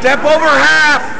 Step over half.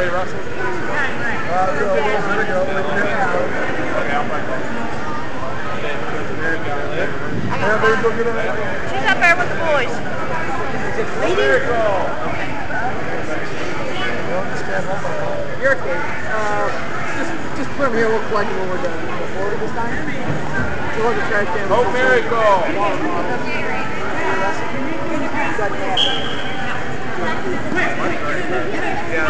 Gary Russell. She's up there with the boys. You're okay. Uh, just, just put them here. We'll collect them when we're done. Go forward this time. So we'll just trash can. Hope Miracle. Allison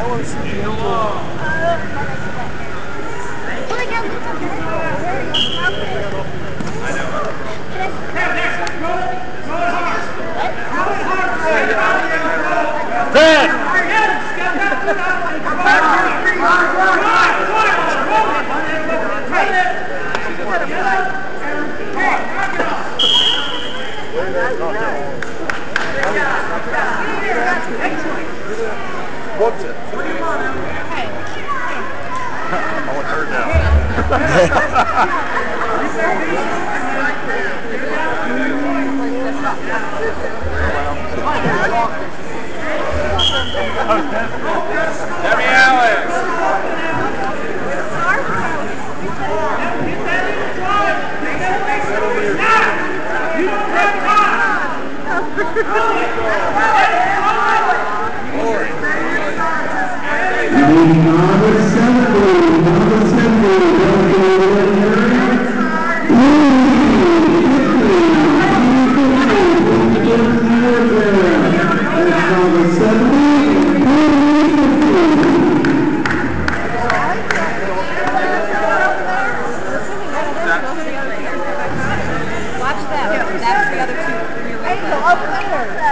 I want to see you. Ten. Whoops it. I Debbie Allen. Number seventy, number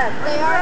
They are.